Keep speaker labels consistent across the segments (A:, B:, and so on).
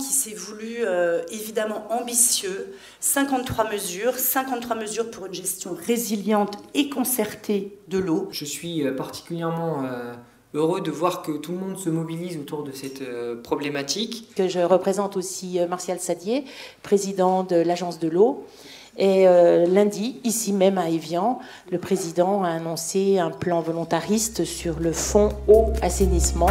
A: qui s'est voulu euh, évidemment ambitieux, 53 mesures, 53 mesures pour une gestion résiliente et concertée de l'eau.
B: Je suis euh, particulièrement heureux de voir que tout le monde se mobilise autour de cette problématique.
C: Que je représente aussi Martial Sadier, président de l'Agence de l'eau. Et lundi, ici même à Evian, le président a annoncé un plan volontariste sur le fonds eau-assainissement.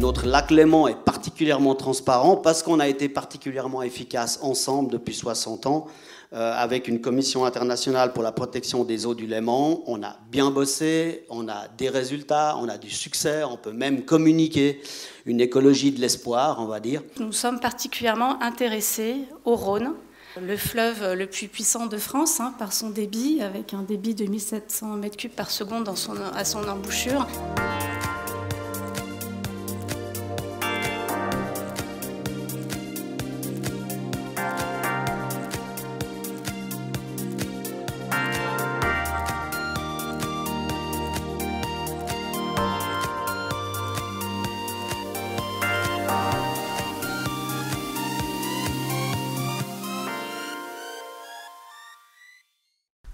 D: Notre lac Léman est particulièrement transparent parce qu'on a été particulièrement efficace ensemble depuis 60 ans euh, avec une commission internationale pour la protection des eaux du Léman. On a bien bossé, on a des résultats, on a du succès, on peut même communiquer une écologie de l'espoir, on va dire.
A: Nous sommes particulièrement intéressés au Rhône, le fleuve le plus puissant de France hein, par son débit, avec un débit de 1700 m3 par seconde à son embouchure.